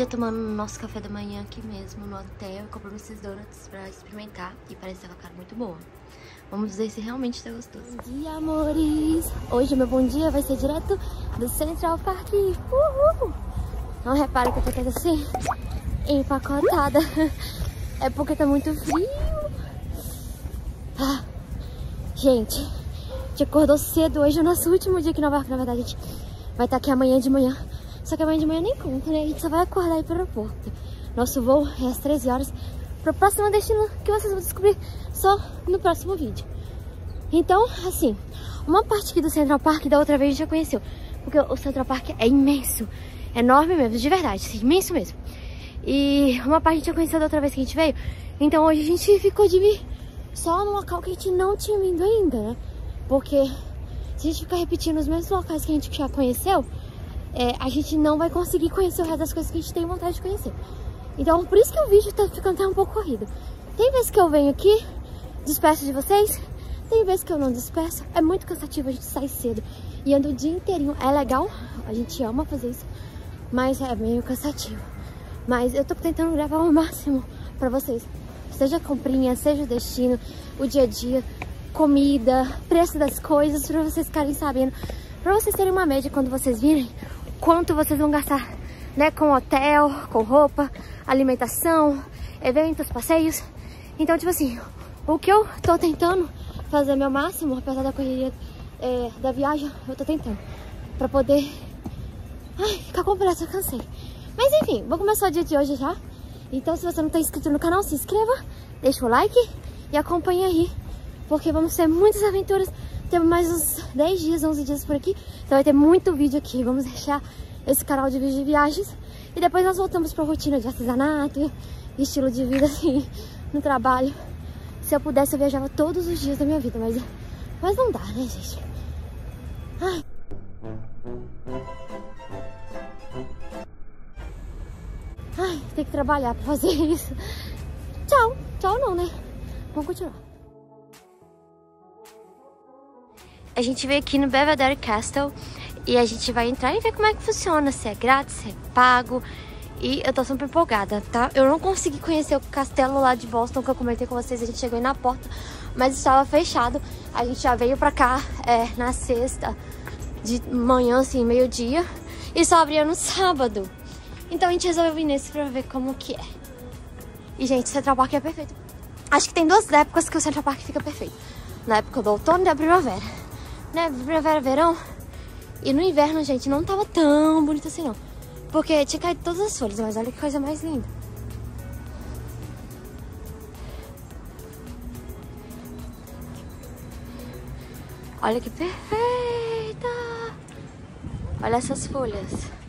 dia tomando nosso café da manhã aqui mesmo no hotel. Compramos esses donuts pra experimentar e parece ter uma cara muito boa. Vamos dizer se realmente tá gostoso. Bom dia, amores! Hoje meu bom dia vai ser direto do Central Park. Uhul! Não repare que eu tô toda assim, empacotada. É porque tá muito frio. Ah, gente, a gente acordou cedo. Hoje é o nosso último dia aqui no York. Na verdade, a gente vai estar aqui amanhã de manhã. Só que amanhã de manhã nem conta, né? A gente só vai acordar aí pro aeroporto. Nosso voo é às 13 horas pro próximo destino que vocês vão descobrir só no próximo vídeo. Então, assim, uma parte aqui do Central Park da outra vez a gente já conheceu. Porque o Central Park é imenso. Enorme mesmo, de verdade, assim, imenso mesmo. E uma parte a gente já conheceu da outra vez que a gente veio. Então hoje a gente ficou de vir só no local que a gente não tinha vindo ainda, né? Porque se a gente ficar repetindo os mesmos locais que a gente já conheceu, é, a gente não vai conseguir conhecer o resto das coisas que a gente tem vontade de conhecer. Então, por isso que o vídeo tá ficando até um pouco corrido. Tem vezes que eu venho aqui, despeço de vocês, tem vezes que eu não despeço. É muito cansativo a gente sair cedo e anda o dia inteirinho. É legal, a gente ama fazer isso, mas é meio cansativo. Mas eu tô tentando gravar o máximo pra vocês. Seja comprinha, seja destino, o dia a dia, comida, preço das coisas, pra vocês ficarem sabendo. Pra vocês terem uma média quando vocês virem, quanto vocês vão gastar, né? Com hotel, com roupa, alimentação, eventos, passeios. Então, tipo assim, o que eu tô tentando fazer meu máximo, apesar da correria é, da viagem, eu tô tentando. Pra poder... Ai, ficar com pressa, eu cansei. Mas enfim, vou começar o dia de hoje já. Então, se você não tá inscrito no canal, se inscreva, deixa o like e acompanhe aí. Porque vamos ter muitas aventuras. Temos mais uns 10 dias, 11 dias por aqui. Então vai ter muito vídeo aqui. Vamos deixar esse canal de vídeo de viagens. E depois nós voltamos pra rotina de artesanato, estilo de vida assim, no trabalho. Se eu pudesse, eu viajava todos os dias da minha vida, mas, mas não dá, né, gente? Ai. Ai, tem que trabalhar pra fazer isso. Tchau. Tchau não, né? Vamos continuar. A gente veio aqui no Belvedere Castle e a gente vai entrar e ver como é que funciona, se é grátis, se é pago. E eu tô super empolgada, tá? Eu não consegui conhecer o castelo lá de Boston que eu comentei com vocês, a gente chegou aí na porta, mas estava fechado. A gente já veio pra cá é, na sexta de manhã, assim, meio-dia, e só abria no sábado. Então a gente resolveu vir nesse pra ver como que é. E, gente, Central Park é perfeito. Acho que tem duas épocas que o Central Park fica perfeito. Na época do outono e da primavera. Né? Primavera, verão. E no inverno, gente, não tava tão bonito assim, não. Porque tinha caído todas as folhas, mas olha que coisa mais linda. Olha que perfeita! Olha essas folhas.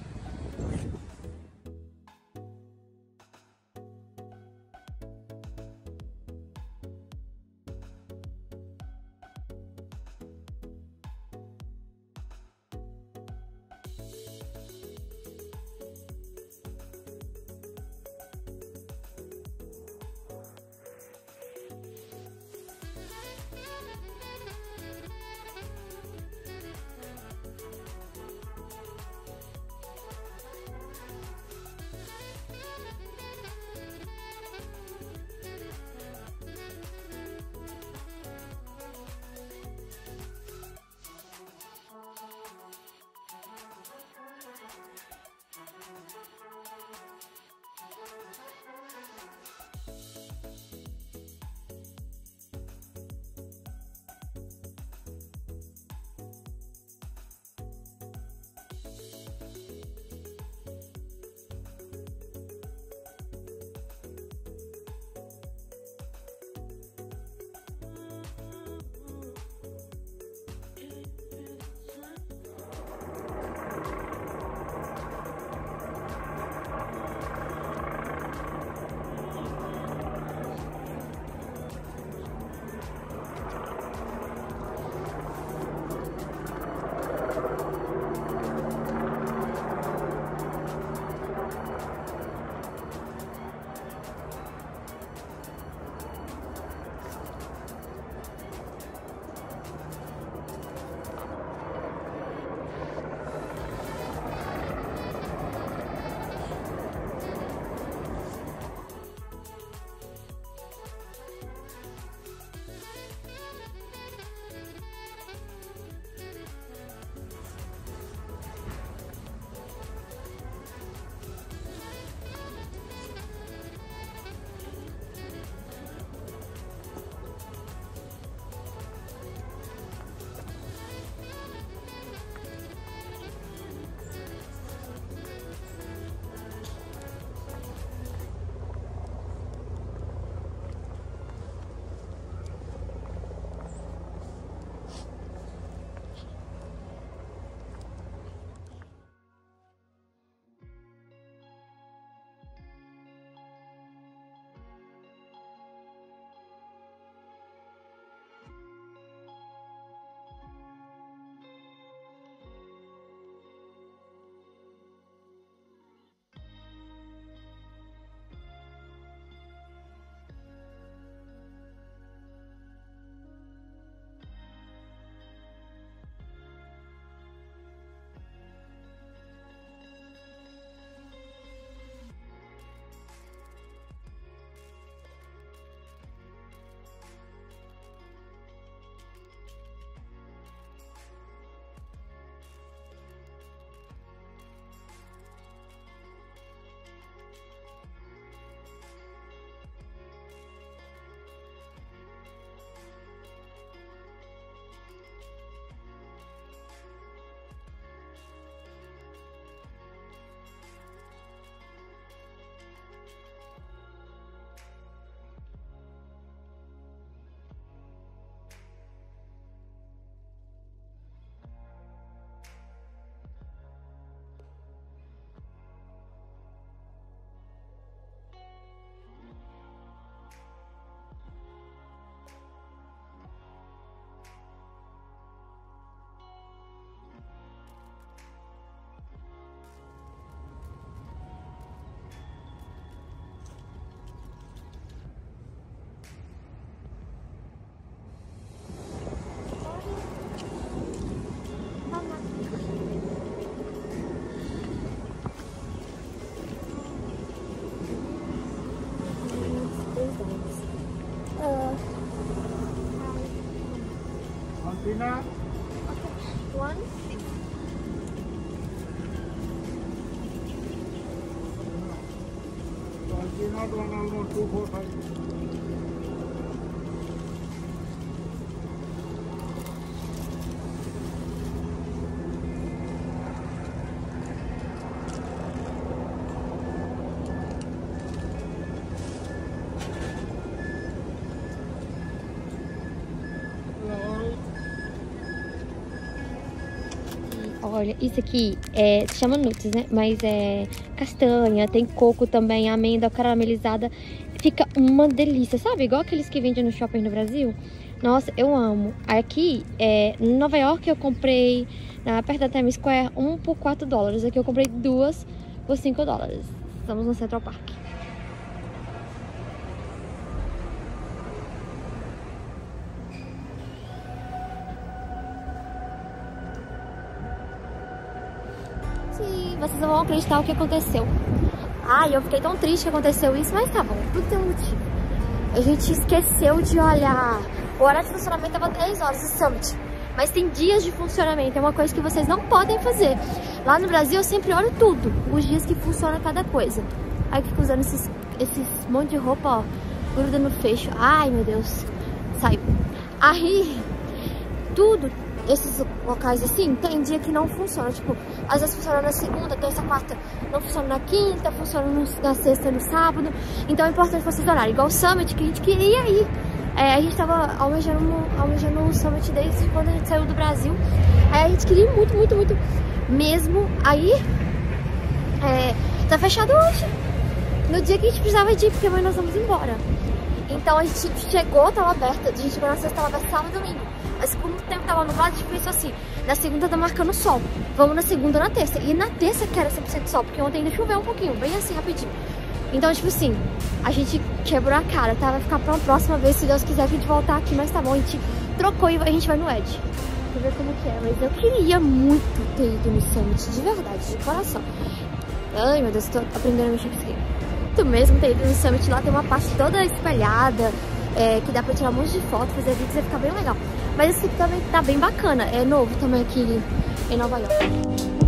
Renault 1 almost 245. Olha, isso aqui é, se chama nuts, né? Mas é castanha, tem coco também, amêndoa caramelizada. Fica uma delícia, sabe? Igual aqueles que vendem no shopping no Brasil. Nossa, eu amo. Aqui, é, em Nova York, eu comprei, na, perto da Times Square, um por 4 dólares. Aqui eu comprei duas por 5 dólares. Estamos no Central Park. Vocês não vão acreditar o que aconteceu. Ai, eu fiquei tão triste que aconteceu isso, mas tá bom, tudo tem um motivo. A gente esqueceu de olhar. O horário de funcionamento tava 10 horas do Summit. Mas tem dias de funcionamento, é uma coisa que vocês não podem fazer. Lá no Brasil eu sempre olho tudo, os dias que funciona cada coisa. Aí eu fico usando esses, esses monte de roupa, ó, gruda no fecho. Ai, meu Deus, saiu. Aí, tudo esses locais assim, tem dia que não funciona. Tipo, às vezes funciona na segunda, terça, quarta, não funciona na quinta, funciona na sexta, no sábado. Então é importante vocês olharem. Igual o Summit, que a gente queria ir. É, a gente tava almejando, almejando o Summit desde quando a gente saiu do Brasil. Aí a gente queria muito, muito, muito mesmo. Aí, é, tá fechado hoje. No dia que a gente precisava de ir, porque amanhã nós vamos embora. Então a gente chegou, tava aberta, a gente chegou na sexta, tava aberta sábado e domingo. Mas como o tempo tava nublado, a gente pensou assim, na segunda tá marcando sol. Vamos na segunda na terça. E na terça que era 100% sol, porque ontem ainda choveu um pouquinho, bem assim, rapidinho. Então, tipo assim, a gente quebrou a cara, tá? Vai ficar pra uma próxima vez, se Deus quiser, a gente voltar aqui, mas tá bom, a gente trocou e a gente vai no Ed. Pra ver como que é, mas eu queria muito ter ido no Summit, de verdade, de coração. Ai, meu Deus, tô aprendendo a mexer com isso aqui. Muito mesmo ter ido no Summit, lá tem uma parte toda espelhada, é, que dá pra tirar um monte de foto, fazer vídeos, vai ficar bem legal. Mas esse também tá bem bacana, é novo também aqui em Nova York.